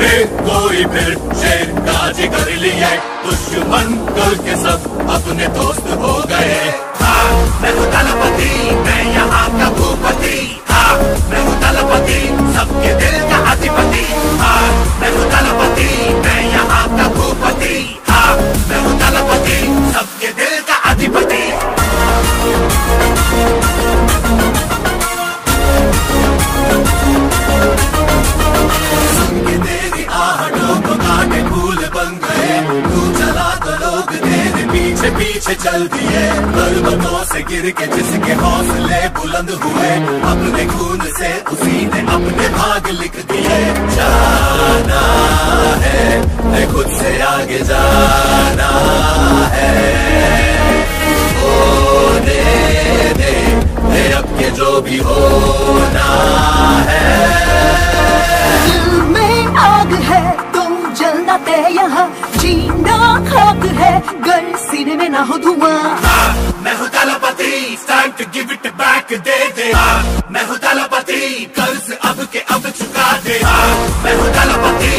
भी फिर शेर काज कर लिए। दुश्मन कल के सब अपने दोस्त हो गए। हाँ मैं दलपति, मैं यहाँ का भूपति। पीछे चल दिए। पर्वतों से गिर के जिसके हौसले बुलंद हुए, अपने खून से उसी ने अपने भाग लिख दिए। जाना है, मैं खुद से आगे जाना यहाँ जीना खाक है गर सीने में ना हो धुआँ। मैं हूँ Thalapathy time to give it back दे दे। मैं हूँ तालापति, कर्ज अब के अब चुका दे। मैं हूँ दलपति